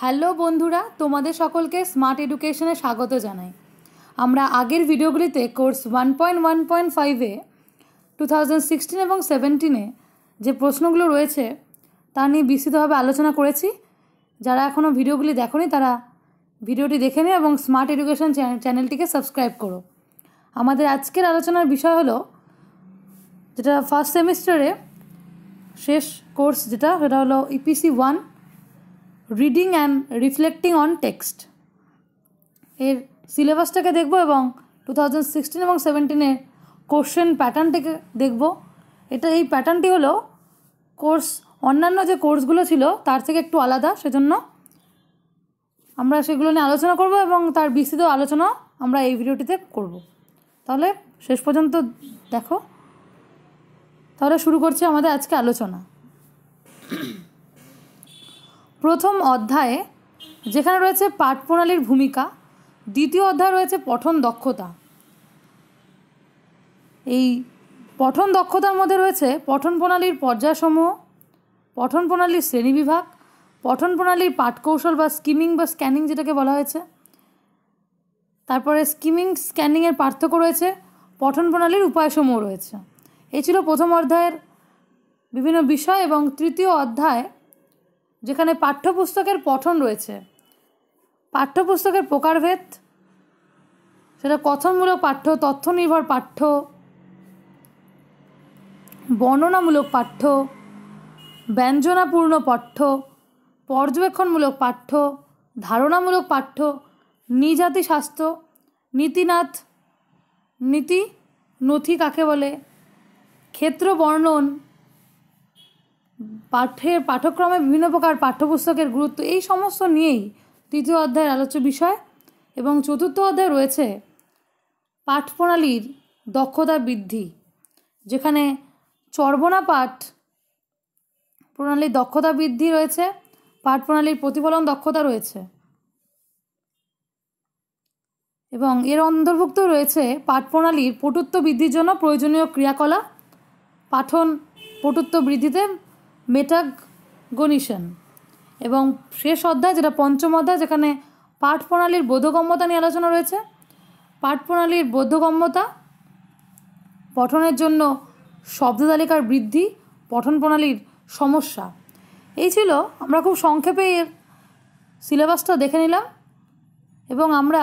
Hello বন্ধুরা, তোমাদের সকলকে স্মার্ট এডুকেশনে স্বাগত জানাই। আমরা আগের ভিডিওগুলিতে course one point one point ফাইভে টু থাউজেন্ড সিক্সটিন এবং সেভেন্টিনে যে প্রশ্নগুলো রয়েছে, তা নিয়ে বিস্তৃতভাবে আলোচনা করেছি। যারা এখনও ভিডিওগুলি দেখোনি, তারা ভিডিওটি দেখে নিও এবং স্মার্ট এডুকেশন চ্যানেলটিকে সাবস্ক্রাইব করো। আমাদের আজকের আলোচনার বিষয় হলো, যেটা ফার্স্ট সেমিস্টারে শেষ কোর্স যেটা, সেটা হলো EPC one reading and reflecting on text এর সিলেবাসটাকে দেখব এবং টু থাউজেন্ড সিক্সটিন এবং সেভেন্টিনের কোশ্চেন প্যাটার্নটাকে দেখব। এটা এই প্যাটার্নটি হলো কোর্স অন্যান্য যে কোর্সগুলো ছিল, তার থেকে একটু আলাদা, সেজন্য আমরা সেগুলো নিয়ে আলোচনা করব এবং তার বিস্তৃত আলোচনা আমরা এই ভিডিওটিতে করব। তাহলে শেষ পর্যন্ত দেখো। তাহলে শুরু করছি আমাদের আজকে আলোচনা। প্রথম অধ্যায়ে যেখানে রয়েছে পাঠ প্রণালীর ভূমিকা, দ্বিতীয় অধ্যায় রয়েছে পঠন দক্ষতা। এই পঠন দক্ষতার মধ্যে রয়েছে পঠন প্রণালীর পর্যায়সমূহ, পঠন প্রণালীর শ্রেণীবিভাগ পঠন প্রণালীর পাঠকৌশল বা স্কিমিং বা স্ক্যানিং যেটাকে বলা হয়েছে। তারপরে স্কিমিং স্ক্যানিংয়ের পার্থক্য রয়েছে, পঠন প্রণালীর উপায়সমূহ রয়েছে। এই ছিল প্রথম অধ্যায়ের বিভিন্ন বিষয় এবং তৃতীয় অধ্যায় যেখানে পাঠ্যপুস্তকের পঠন রয়েছে। পাঠ্যপুস্তকের প্রকারভেদ, সেটা কথনমূলক পাঠ্য তথ্য নির্ভর পাঠ্য, বর্ণনামূলক পাঠ্য, ব্যঞ্জনাপূর্ণ পাঠ্য, পর্যবেক্ষণমূলক পাঠ্য, ধারণামূলক পাঠ্য নিজাতি স্বাস্থ্য নীতিনাথ, নীতি, নথি কাকে বলে, ক্ষেত্র বর্ণন পাঠ্যের পাঠ্যক্রমে বিভিন্ন প্রকার পাঠ্যপুস্তকের গুরুত্ব, এই সমস্ত নিয়েই তৃতীয় অধ্যায়ের আলোচ্য বিষয় এবং চতুর্থ অধ্যায় রয়েছে পাঠ প্রণালীর দক্ষতা বৃদ্ধি, যেখানে চর্বনা পাঠ প্রণালীর দক্ষতা বৃদ্ধি রয়েছে পাঠ প্রণালীর প্রতিফলন দক্ষতা রয়েছে এবং এর অন্তর্ভুক্ত রয়েছে পাঠ প্রণালীর পটুত্ব বৃদ্ধির জন্য প্রয়োজনীয় ক্রিয়াকলাপ, পাঠন পটুত্ব বৃদ্ধিতে মেটাগনিশন। এবং শেষ অধ্যায়, যেটা পঞ্চম অধ্যায়, যেখানে পাঠ প্রণালীর বোধগম্যতা নিয়ে আলোচনা রয়েছে পাঠ প্রণালীর বোধগম্যতা পঠনের জন্য শব্দ তালিকার বৃদ্ধি, পঠন প্রণালীর সমস্যা। এই ছিল, আমরা খুব সংক্ষেপে এর সিলেবাসটা দেখে নিলাম। এবং আমরা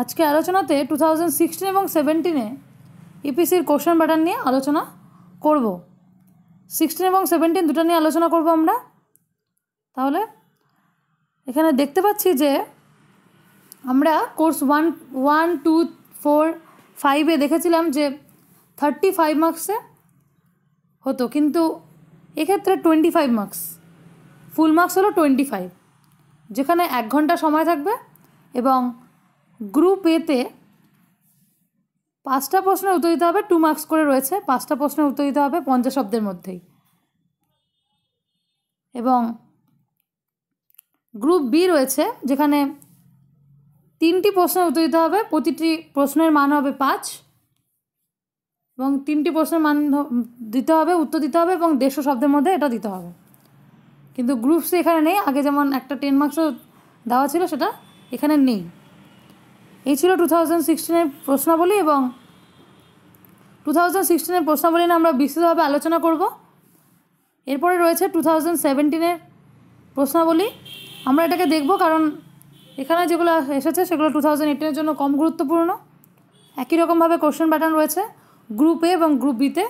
আজকে আলোচনাতে টু থাউজেন্ড সিক্সটিন এবং সেভেন্টিনে ইপিসির কোশ্চেন প্যাটার্ন নিয়ে আলোচনা করব। সিক্সটিন এবং সেভেন্টিন দুটো নিয়ে আলোচনা করব আমরা। তাহলে এখানে দেখতে পাচ্ছি যে আমরা course one one two four ফাইভে দেখেছিলাম যে থার্টি ফাইভ মার্কসে হতো, কিন্তু এক্ষেত্রে twenty five marks full marks হলো টোয়েন্টি ফাইভ যেখানে এক ঘণ্টা সময় থাকবে এবং গ্রুপ এতে পাঁচটা প্রশ্নের উত্তর দিতে হবে টু মার্কস করে রয়েছে। পাঁচটা প্রশ্নের উত্তর দিতে হবে পঞ্চাশ শব্দের মধ্যেই। এবং গ্রুপ বি রয়েছে, যেখানে তিনটি প্রশ্নের উত্তর দিতে হবে, প্রতিটি প্রশ্নের মান হবে পাঁচ। এবং তিনটি প্রশ্নের মান দিতে হবে, উত্তর দিতে হবে এবং দেড়শো শব্দের মধ্যে এটা দিতে হবে। কিন্তু গ্রুপ সি এখানে নেই, আগে যেমন একটা টেন মার্কসও দেওয়া ছিল, সেটা এখানে নেই। এই ছিল টু থাউজেন্ড সিক্সটিনের প্রশ্নাবলী এবং টু থাউজেন্ড সিক্সটিনের প্রশ্নাবলী নিয়ে আমরা বিস্তৃতভাবে আলোচনা করব। এরপরে রয়েছে টু থাউজেন্ড সেভেন্টিনের প্রশ্নাবলী। আমরা এটাকে দেখব কারণ এখানে যেগুলো এসেছে সেগুলো টু থাউজেন্ড এইটিনের জন্য কম গুরুত্বপূর্ণ। একই রকমভাবে কোশ্চেন প্যাটার্ন রয়েছে। গ্রুপ এ এবং গ্রুপ বিতে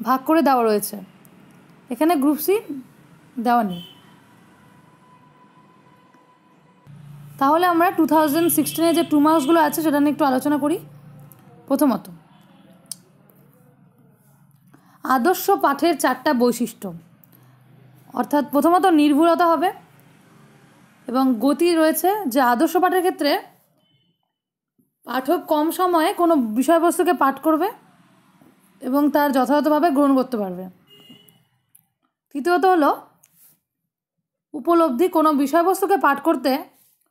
ভাগ করে দেওয়া রয়েছে। এখানে গ্রুপ সি দেওয়া নেই। তাহলে আমরা টু থাউজেন্ড সিক্সটিনে যে টু মার্কসগুলো আছে সেটা নিয়ে একটু আলোচনা করি। প্রথমত, আদর্শ পাঠের চারটা বৈশিষ্ট্য। অর্থাৎ প্রথমত নির্ভুলতা হবে এবং গতি রয়েছে যে আদর্শ পাঠের ক্ষেত্রে পাঠক কম সময়ে কোনো বিষয়বস্তুকে পাঠ করবে এবং তার যথাযথভাবে গ্রহণ করতে পারবে। তৃতীয়ত হলো, উপলব্ধি কোনো বিষয়বস্তুকে পাঠ করতে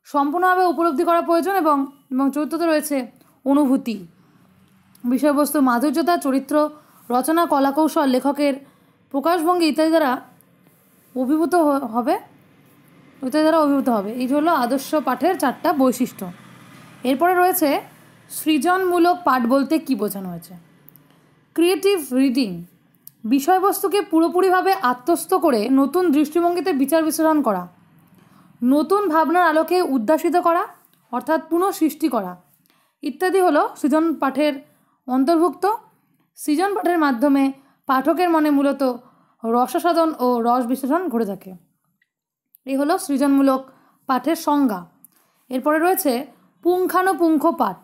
সম্পূর্ণভাবে উপলব্ধি করা প্রয়োজন এবং এবং চতুর্থত রয়েছে অনুভূতি। বিষয়বস্তু মাধুর্যতা, চরিত্র, রচনা, কলাকৌশল, লেখকের প্রকাশভঙ্গি ইত্যাদি দ্বারা অভিভূত হবে। ইত্যাদি দ্বারা অভিভূত হবে। এই হলো আদর্শ পাঠের চারটা বৈশিষ্ট্য। এরপরে রয়েছে সৃজনমূলক পাঠ বলতে কী বোঝানো হয়েছে? ক্রিয়েটিভ রিডিং বিষয়বস্তুকে পুরোপুরিভাবে আত্মস্থ করে নতুন দৃষ্টিভঙ্গিতে বিচার বিশ্লেষণ করা। নতুন ভাবনার আলোকে উদ্যাসিত করা, অর্থাৎ পুনঃসৃষ্টি করা। ইত্যাদি হলো সৃজন পাঠের অন্তর্ভুক্ত। সৃজন পাঠের মাধ্যমে পাঠকের মনে মূলত রসাসাধন ও রস বিশ্লেষণ ঘটে থাকে। এই হলো সৃজনমূলক পাঠের সংজ্ঞা। এরপরে রয়েছে পুঙ্খানুপুঙ্খ পাঠ।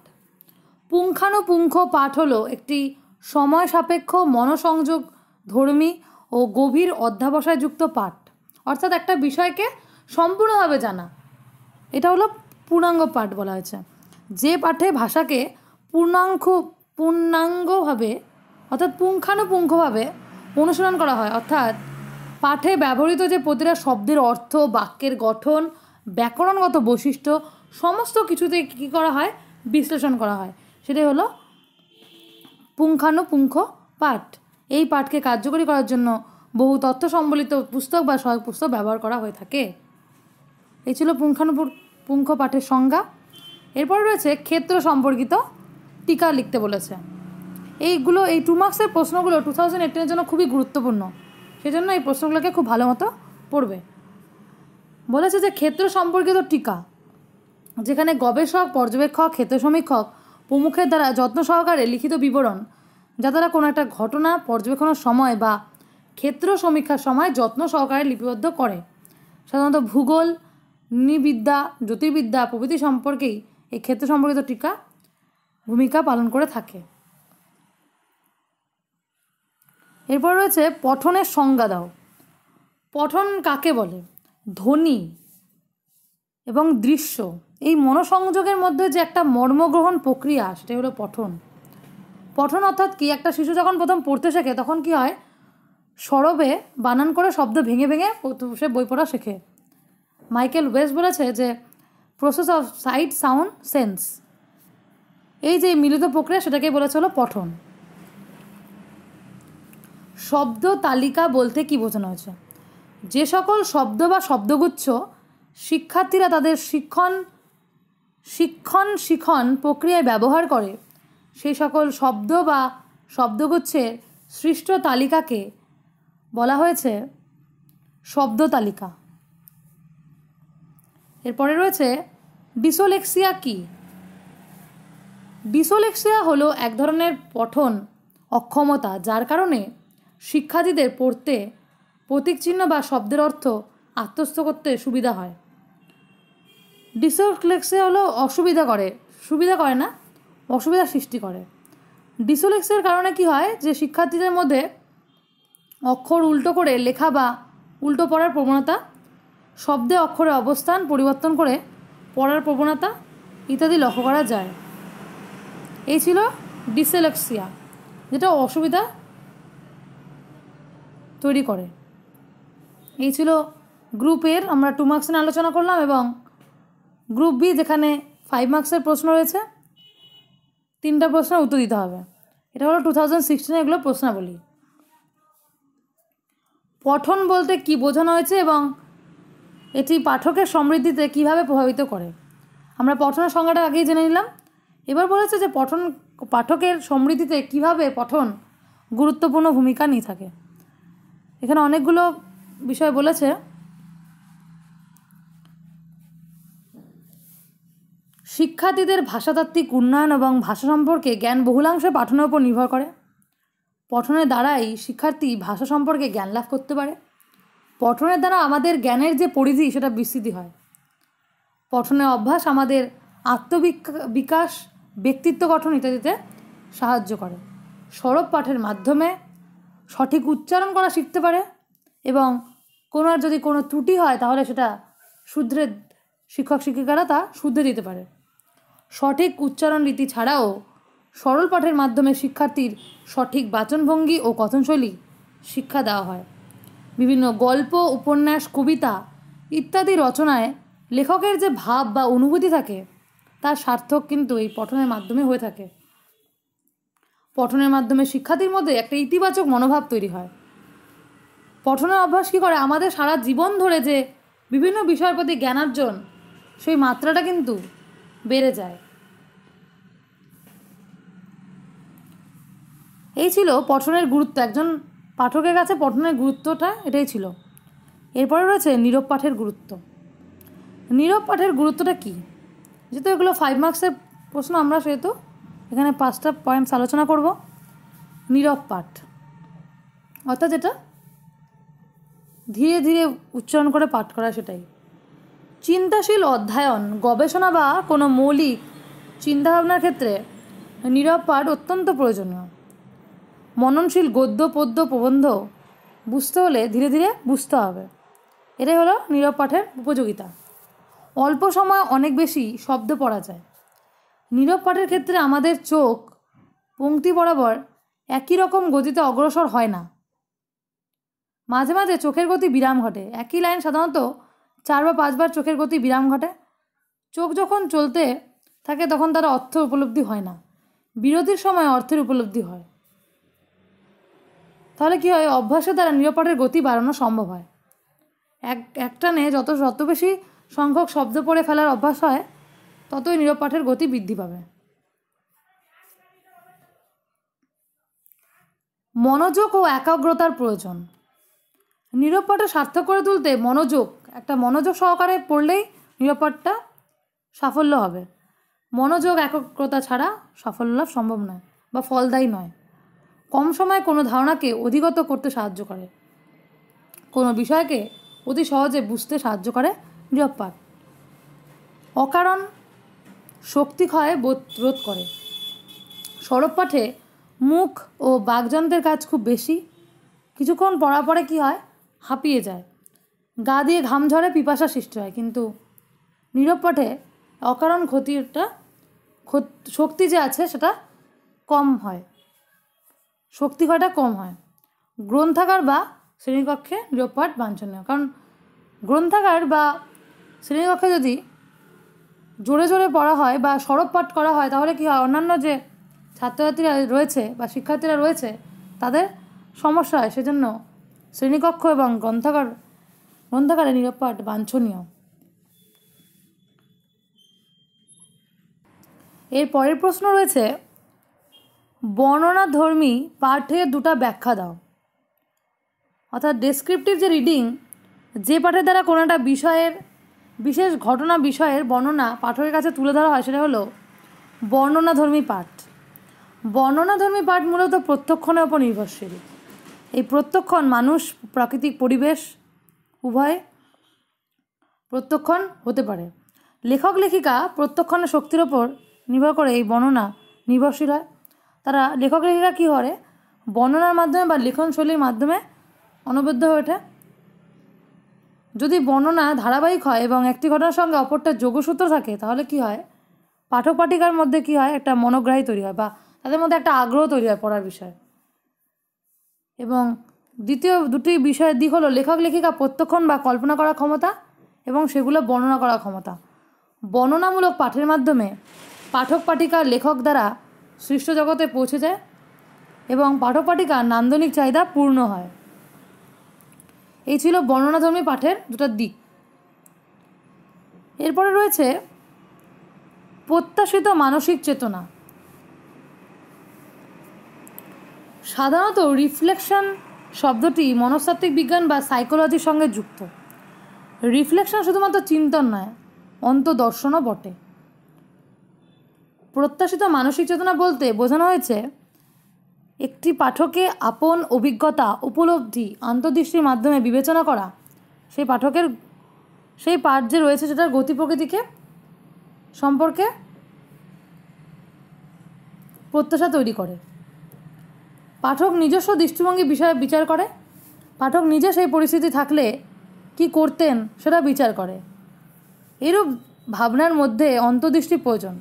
পুঙ্খানুপুঙ্খ পাঠ হলো একটি সময় সাপেক্ষ মনসংযোগ ধর্মী ও গভীর অধ্যাবসায়যুক্ত পাঠ। অর্থাৎ একটা বিষয়কে সম্পূর্ণভাবে জানা। এটা হলো পূর্ণাঙ্গ পাঠ বলা হয়েছে। যে পাঠে ভাষাকে পূর্ণাঙ্গ, পূর্ণাঙ্গভাবে, অর্থাৎ পুঙ্খানুপুঙ্খভাবে অনুশীলন করা হয়, অর্থাৎ পাঠে ব্যবহৃত যে প্রতিটা শব্দের অর্থ, বাক্যের গঠন, ব্যাকরণগত বৈশিষ্ট্য, সমস্ত কিছুতে কী করা হয়? বিশ্লেষণ করা হয়। সেটাই হলো পুঙ্খানুপুঙ্খ পাঠ। এই পাঠকে কার্যকরী করার জন্য বহু তথ্য সম্বলিত পুস্তক বা সহায়ক পুস্তক ব্যবহার করা হয়ে থাকে। এই ছিল পুঙ্খানুপুঙ্খ পাঠের সংজ্ঞা। এরপর রয়েছে ক্ষেত্র সম্পর্কিত টিকা লিখতে বলেছে। এইগুলো, এই টু মার্কসের প্রশ্নগুলো টু থাউজেন্ড এইটিনের জন্য খুবই গুরুত্বপূর্ণ। সেজন্য এই প্রশ্নগুলোকে খুব ভালো মতো পড়বে। বলেছে যে ক্ষেত্র সম্পর্কিত টিকা, যেখানে গবেষক, পর্যবেক্ষক, ক্ষেত্র সমীক্ষক, প্রমুখের দ্বারা যত্ন সহকারে লিখিত বিবরণ যা দ্বারা কোনো একটা ঘটনা পর্যবেক্ষণের সময় বা ক্ষেত্র সমীক্ষার সময় যত্ন সহকারে লিপিবদ্ধ করে। সাধারণত ভূগোল নৃবিদ্যা, জ্যোতির্বিদ্যা প্রভৃতি সম্পর্কেই এই ক্ষেত্র সম্পর্কিত টিকা ভূমিকা পালন করে থাকে। এরপর রয়েছে পঠনের সংজ্ঞা দাও। পঠন কাকে বলে? ধ্বনি এবং দৃশ্য। এই মনোসংযোগের মধ্যে যে একটা মর্মগ্রহণ প্রক্রিয়া, সেটাই হলো পঠন। পঠন অর্থাৎ কি? একটা শিশু যখন প্রথম পড়তে শেখে, তখন কি হয়? সরবে বানান করে শব্দ ভেঙে ভেঙে সে বই পড়া শেখে। মাইকেল ওয়েস্ট বলেছে যে process of sight sound sense এই যে মিলিত প্রক্রিয়া সেটাকেই বলেছে হলো পঠন। শব্দ তালিকা বলতে কি বোঝানো হয়েছে? যে সকল শব্দ বা শব্দগুচ্ছ শিক্ষার্থীরা তাদের শিক্ষণ শিক্ষণ, শিখন প্রক্রিয়ায় ব্যবহার করে, সেই সকল শব্দ বা শব্দগুচ্ছের সৃষ্ট তালিকাকে বলা হয়েছে শব্দ তালিকা। এরপরে রয়েছে ডিসোলেক্সিয়া কি? বিসোলেক্সিয়া হলো এক ধরনের পঠন অক্ষমতা যার কারণে শিক্ষার্থীদের পড়তে প্রতীক চিহ্ন বা শব্দের অর্থ আত্মস্থ করতে সুবিধা হয়। ডিসোলেক্সিয়া হলো অসুবিধা করে, সুবিধা করে না, অসুবিধা সৃষ্টি করে। ডিসোলেক্সিয়ার কারণে কি হয় যে শিক্ষার্থীদের মধ্যে অক্ষর উল্টো করে লেখা বা উল্টো পড়ার প্রবণতা শব্দে অক্ষরে অবস্থান পরিবর্তন করে পড়ার প্রবণতা ইত্যাদি লক্ষ্য করা যায়। এই ছিল ডিসেলেক্সিয়া, যেটা অসুবিধা তৈরি করে। এই ছিল গ্রুপের আমরা টু মার্কস নিয়ে আলোচনা করলাম এবং গ্রুপ বি যেখানে ফাইভ মার্কসের প্রশ্ন রয়েছে, তিনটা প্রশ্নের উত্তর দিতে হবে। এটা হলো টু থাউজেন্ড সিক্সটিনে এগুলো প্রশ্নাবলী। পঠন বলতে কি বোঝানো হয়েছে এবং এটি পাঠকের সমৃদ্ধিতে কীভাবে প্রভাবিত করে? আমরা পঠনের সংজ্ঞাটা আগেই জেনে নিলাম। এবার বলেছে যে পঠন, পাঠকের সমৃদ্ধিতে কীভাবে পঠন গুরুত্বপূর্ণ ভূমিকা নিয়ে থাকে। এখানে অনেকগুলো বিষয় বলেছে। শিক্ষার্থীদের ভাষাতাত্ত্বিক উন্নয়ন এবং ভাষা সম্পর্কে জ্ঞান বহুলাংশে পাঠনের উপর নির্ভর করে। পঠনের দ্বারাই শিক্ষার্থী ভাষা সম্পর্কে জ্ঞান লাভ করতে পারে। পঠনের দ্বারা আমাদের জ্ঞানের যে পরিধি, সেটা বিস্তৃতি হয়। পঠনের অভ্যাস আমাদের আত্মবিকাশ ব্যক্তিত্ব গঠন ইত্যাদিতে সাহায্য করে। সরব পাঠের মাধ্যমে সঠিক উচ্চারণ করা শিখতে পারে এবং কোনো আর যদি কোনো ত্রুটি হয়, তাহলে সেটা শুধরে শিক্ষক শিক্ষিকারা তা শুধরে দিতে পারে। সঠিক উচ্চারণ রীতি ছাড়াও সরল পাঠের মাধ্যমে শিক্ষার্থীর সঠিক বাচনভঙ্গি ও কথনশৈলী শিক্ষা দেওয়া হয়। বিভিন্ন গল্প, উপন্যাস, কবিতা ইত্যাদি রচনায় লেখকের যে ভাব বা অনুভূতি থাকে, তার সার্থক কিন্তু এই পঠনের মাধ্যমে হয়ে থাকে। পঠনের মাধ্যমে শিক্ষার্থীর মধ্যে একটা ইতিবাচক মনোভাব তৈরি হয়। পঠনের অভ্যাস কী করে? আমাদের সারা জীবন ধরে যে বিভিন্ন বিষয়ের প্রতি জ্ঞানার্জন, সেই মাত্রাটা কিন্তু বেড়ে যায়। এই ছিল পঠনের গুরুত্ব। একজন পাঠকের কাছে পঠনের গুরুত্বটা এটাই ছিল। এরপরে রয়েছে নীরব পাঠের গুরুত্ব। নীরব পাঠের গুরুত্বটা কী? যেহেতু এগুলো ফাইভ মার্কসের প্রশ্ন আমরা সেহেতু এখানে পাঁচটা পয়েন্টস আলোচনা করব। নীরব পাঠ। অর্থাৎ যেটা ধীরে ধীরে উচ্চারণ করে পাঠ করা সেটাই। চিন্তাশীল অধ্যয়ন, গবেষণা বা কোনো মৌলিক চিন্তাভাবনার ক্ষেত্রে নীরব পাঠ অত্যন্ত প্রয়োজনীয়। মননশীল গদ্য, পদ্য, প্রবন্ধ বুঝতে হলে ধীরে ধীরে বুঝতে হবে। এটাই হলো নীরব পাঠের উপযোগিতা। অল্প সময় অনেক বেশি শব্দ পড়া যায়। নীরব পাঠের ক্ষেত্রে আমাদের চোখ পংক্তি বরাবর একই রকম গতিতে অগ্রসর হয় না। মাঝে মাঝে চোখের গতি বিরাম ঘটে। একই লাইন সাধারণত চার বা পাঁচবার চোখের গতি বিরাম ঘটে। চোখ যখন চলতে থাকে তখন তারা অর্থ উপলব্ধি হয় না। বিরতির সময় অর্থের উপলব্ধি হয়। তাহলে কী হয়? অভ্যাসের দ্বারা নিরপাঠের গতি বাড়ানো সম্ভব হয়। এক একটানে যত যত বেশি সংখ্যক শব্দ পড়ে ফেলার অভ্যাস হয়, ততই নিরপাঠের গতি বৃদ্ধি পাবে। মনোযোগ ও একাগ্রতার প্রয়োজন। নিরপাঠে সার্থক করে তুলতে মনোযোগ, একটা মনোযোগ সহকারে পড়লেই নিরপাঠটা সাফল্য হবে। মনোযোগ, একাগ্রতা ছাড়া সাফল্য সম্ভব নয় বা ফলদায়ী নয়। কম সময়ে কোনো ধারণাকে অধিগত করতে সাহায্য করে। কোনো বিষয়কে অতি সহজে বুঝতে সাহায্য করে নীরব অকারণ শক্তি ক্ষয় বোধ রোধ করে। সরব পাঠে মুখ ও বাকযন্ত্রের কাজ খুব বেশি। কিছুক্ষণ পড়া পরে কী হয়? হাঁপিয়ে যায়। গা দিয়ে ঘাম ঝরে পিপাসা সৃষ্টি হয়। কিন্তু নীরব পাঠে অকারণ ক্ষতিটা শক্তি যে আছে সেটা কম হয়। শক্তি ক্ষয়টা কম হয়। গ্রন্থাগার বা শ্রেণীকক্ষে নীরব পাঠ বাঞ্ছনীয়। কারণ গ্রন্থাগার বা শ্রেণীকক্ষে যদি জোরে জোরে পড়া হয় বা সরব পাঠ করা হয়, তাহলে কী হয়? অন্যান্য যে ছাত্রছাত্রীরা রয়েছে বা শিক্ষার্থীরা রয়েছে, তাদের সমস্যা হয়। সেজন্য শ্রেণীকক্ষ এবং গ্রন্থাগার, গ্রন্থাগারে নীরব পাঠ বাঞ্ছনীয়। এর পরের প্রশ্ন রয়েছে বর্ণনাধর্মী পাঠের দুটা ব্যাখ্যা দাও। অর্থাৎ ডেসক্রিপটিভ যে রিডিং যে পাঠের দ্বারা কোনো একটা বিষয়ের, বিশেষ ঘটনা বিষয়ের বর্ণনা পাঠকের কাছে তুলে ধরা হয়, সেটা হলো বর্ণনাধর্মী পাঠ। বর্ণনাধর্মী পাঠ মূলত প্রত্যক্ষণের ওপর নির্ভরশীল। এই প্রত্যক্ষণ মানুষ, প্রাকৃতিক পরিবেশ, উভয় প্রত্যক্ষণ হতে পারে। লেখক লেখিকা প্রত্যক্ষণের শক্তির ওপর নির্ভর করে এই বর্ণনা নির্ভরশীল হয়। তারা লেখক লেখিকা কী করে? বর্ণনার মাধ্যমে বা লেখনশৈলীর মাধ্যমে অনবদ্য হয়ে ওঠে। যদি বর্ণনা ধারাবাহিক হয় এবং একটি ঘটনার সঙ্গে অপরটা যোগসূত্র থাকে, তাহলে কি হয়? পাঠক পাঠিকার মধ্যে কি হয়? একটা মনোগ্রাহী তৈরি হয় বা তাদের মধ্যে একটা আগ্রহ তৈরি হয় পড়ার বিষয়ে। এবং দ্বিতীয় দুটি বিষয়ের দিক হলো লেখক লেখিকা প্রত্যক্ষণ বা কল্পনা করার ক্ষমতা এবং সেগুলো বর্ণনা করার ক্ষমতা। বর্ণনামূলক পাঠের মাধ্যমে পাঠক পাঠিকা লেখক দ্বারা সৃষ্ট জগতে পৌঁছে যায় এবং পাঠক পাঠিকার নান্দনিক চাহিদা পূর্ণ হয়। এই ছিল বর্ণনাধর্মী পাঠের দুটো দিক। এরপরে রয়েছে প্রত্যাশিত মানসিক চেতনা। সাধারণত রিফ্লেকশন শব্দটি মনস্তাত্ত্বিক বিজ্ঞান বা সাইকোলজির সঙ্গে যুক্ত। রিফ্লেকশন শুধুমাত্র চিন্তন নয়, অন্তদর্শনও বটে। প্রত্যাশিত মানসিক চেতনা বলতে বোঝানো হয়েছে, একটি পাঠকে আপন অভিজ্ঞতা, উপলব্ধি আন্তর্দৃষ্টির মাধ্যমে বিবেচনা করা। সেই পাঠকের, সেই পাঠ যে রয়েছে সেটার গতি প্রকৃতিকে সম্পর্কে প্রত্যাশা তৈরি করে। পাঠক নিজস্ব দৃষ্টিভঙ্গি বিষয়ে বিচার করে। পাঠক নিজে সেই পরিস্থিতি থাকলে কি করতেন সেটা বিচার করে। এরূপ ভাবনার মধ্যে অন্তর্দৃষ্টি প্রয়োজন।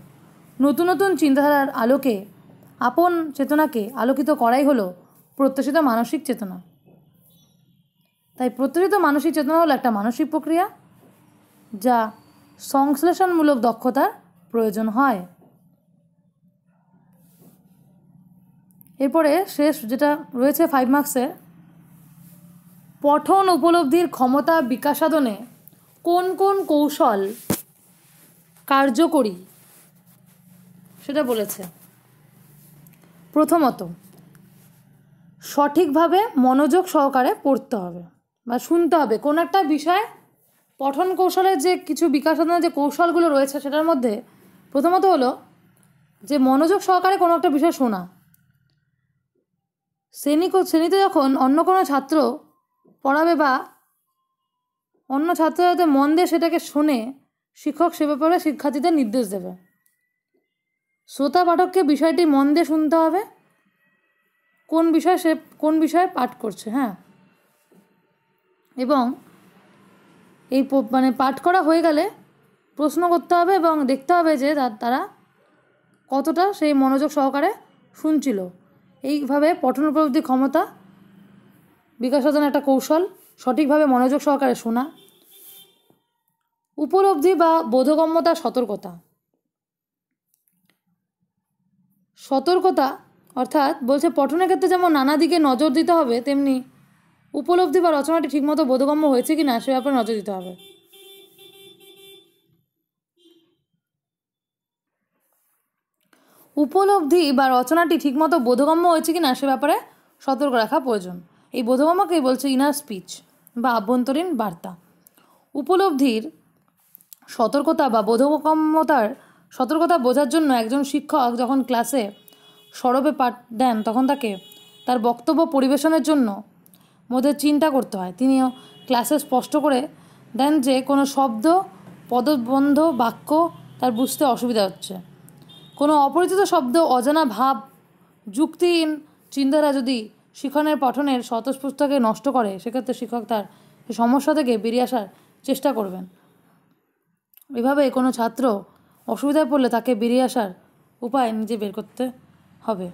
নতুন নতুন চিন্তাধারার আলোকে, আপন চেতনাকে আলোকিত করাই হলো প্রত্যাশিত মানসিক চেতনা। তাই প্রত্যাশিত মানসিক চেতনা হলো একটা মানসিক প্রক্রিয়া যা সংশ্লেষণমূলক দক্ষতার প্রয়োজন হয়। এরপরে শেষ যেটা রয়েছে ফাইভ মার্কসের পঠন উপলব্ধির ক্ষমতা বিকাশ সাধনে কোন কোন কৌশল কার্যকরী? সেটা বলেছে। প্রথমত, সঠিকভাবে মনোযোগ সহকারে পড়তে হবে বা শুনতে হবে। কোন একটা বিষয়, পঠন কৌশলের যে কিছু বিকাশ সাধনের যে কৌশলগুলো রয়েছে সেটার মধ্যে প্রথমত হলো যে মনোযোগ সহকারে কোনো একটা বিষয় শোনা। শ্রেণি শ্রেণীতে যখন অন্য কোনো ছাত্র পড়াবে বা অন্য ছাত্র যাতে মন দিয়ে সেটাকে শোনে, শিক্ষক সে ব্যাপারে শিক্ষার্থীদের নির্দেশ দেবে। শ্রোতা পাঠককে বিষয়টি মন দিয়ে শুনতে হবে। কোন বিষয় সে, কোন বিষয়ে পাঠ করছে হ্যাঁ? এবং এই মানে পাঠ করা হয়ে গেলে প্রশ্ন করতে হবে এবং দেখতে হবে যে তারা কতটা সেই মনোযোগ সহকারে শুনছিল। এইভাবে পঠন উপলব্ধি ক্ষমতা বিকাশ সাধন একটা কৌশল, সঠিকভাবে মনোযোগ সহকারে শোনা। উপলব্ধি বা বোধগম্যতা সতর্কতা। সতর্কতা, অর্থাৎ বলছে পঠনের ক্ষেত্রে যেমন নানা দিকে নজর দিতে হবে, তেমনি উপলব্ধি বা রচনাটি ঠিকমতো বোধগম্য হয়েছে কি না সে ব্যাপারে নজর দিতে হবে। উপলব্ধি বা রচনাটি ঠিকমতো বোধগম্য হয়েছে কি না সে ব্যাপারে সতর্ক রাখা প্রয়োজন। এই বোধগম্যকেই বলছে ইনার স্পিচ বা আভ্যন্তরীণ বার্তা। উপলব্ধির সতর্কতা বা বোধগম্যতার সতর্কতা বোঝার জন্য একজন শিক্ষক যখন ক্লাসে সরবে পাঠ দেন, তখন তাকে তার বক্তব্য পরিবেশনের জন্য মধ্যে চিন্তা করতে হয়। তিনিও ক্লাসে স্পষ্ট করে দেন যে কোনো শব্দ, পদবন্ধ, বাক্য তার বুঝতে অসুবিধা হচ্ছে। কোনো অপরিচিত শব্দ, অজানা ভাব, যুক্তিহীন চিন্তারা যদি শিক্ষণের পঠনের স্বতঃস্ফূর্তকে নষ্ট করে, সেক্ষেত্রে শিক্ষক তার সমস্যা থেকে বেরিয়ে আসার চেষ্টা করবেন। এভাবে কোনো ছাত্র অসুবিধায় পড়লে তাকে বেরিয়ে আসার উপায় নিজে বের করতে হবে।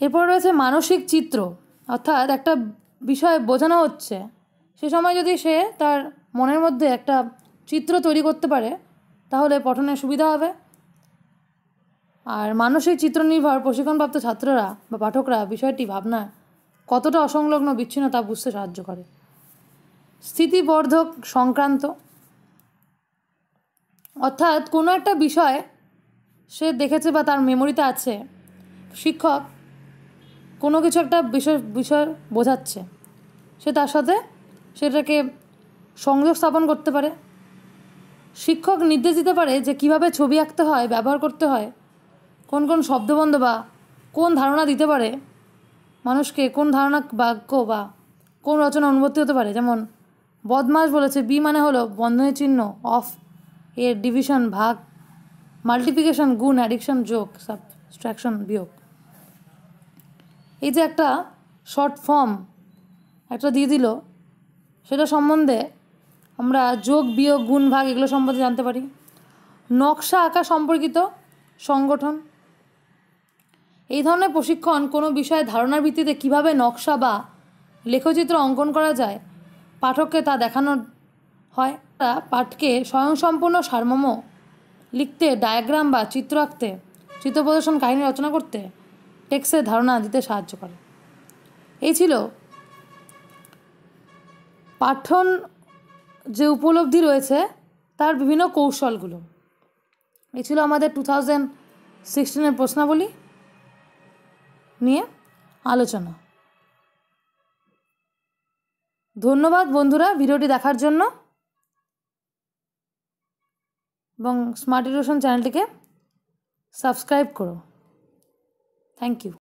এরপর রয়েছে মানসিক চিত্র। অর্থাৎ একটা বিষয় বোঝানো হচ্ছে। সে সময় যদি সে তার মনের মধ্যে একটা চিত্র তৈরি করতে পারে, তাহলে পঠনে সুবিধা হবে। আর মানসিক চিত্র নির্ভর প্রশিক্ষণপ্রাপ্ত ছাত্ররা বা পাঠকরা বিষয়টি ভাবনা কতটা অসংলগ্ন বিচ্ছিন্ন তা বুঝতে সাহায্য করে। স্থিতিবর্ধক সংক্রান্ত অর্থাৎ কোনো একটা বিষয় সে দেখেছে বা তার মেমোরিতে আছে, শিক্ষক কোনো কিছু একটা বিষয় বিষয় বোঝাচ্ছে, সে তার সাথে সেটাকে সংযোগ স্থাপন করতে পারে। শিক্ষক নির্দেশ দিতে পারে যে কীভাবে ছবি আঁকতে হয়, ব্যবহার করতে হয়, কোন কোন শব্দবন্ধ বা কোন ধারণা দিতে পারে মানুষকে, কোন ধারণা বাক্য বা কোন রচনা অনুভূতি হতে পারে। যেমন বদমাস বলেছে, বি মানে হলো বন্ধনের চিহ্ন, অফ। এর ডিভিশন ভাগ, মাল্টিপ্লিকেশন, গুণ, অ্যাডিকশন, যোগ, সাবস্ট্রাকশন, বিয়োগ। এই যে একটা শর্ট ফর্ম একটা দিয়ে দিল, সেটা সম্বন্ধে আমরা যোগ, বিয়োগ, গুণ, ভাগ এগুলো সম্বন্ধে জানতে পারি। নকশা আঁকা সম্পর্কিত সংগঠন। এই ধরনের প্রশিক্ষণ কোনো বিষয়ে ধারণার ভিত্তিতে কীভাবে নকশা বা লেখচিত্র অঙ্কন করা যায়, পাঠককে তা দেখানো হয়। পাঠকে স্বয়ংসম্পূর্ণ সারমর্ম লিখতে ডায়াগ্রাম বা চিত্র আঁকতে চিত্র প্রদর্শন কাহিনী রচনা করতে টেক্সের ধারণা দিতে সাহায্য করে। এই ছিল পাঠন যে উপলব্ধি রয়েছে, তার বিভিন্ন কৌশলগুলো। এই ছিল আমাদের টু থাউজেন্ড সিক্সটিনের প্রশ্নাবলী নিয়ে আলোচনা। ধন্যবাদ বন্ধুরা ভিডিওটি দেখার জন্য। এবং স্মার্ট এডুকেশন চ্যানেলটিকে সাবস্ক্রাইব করো। Thank you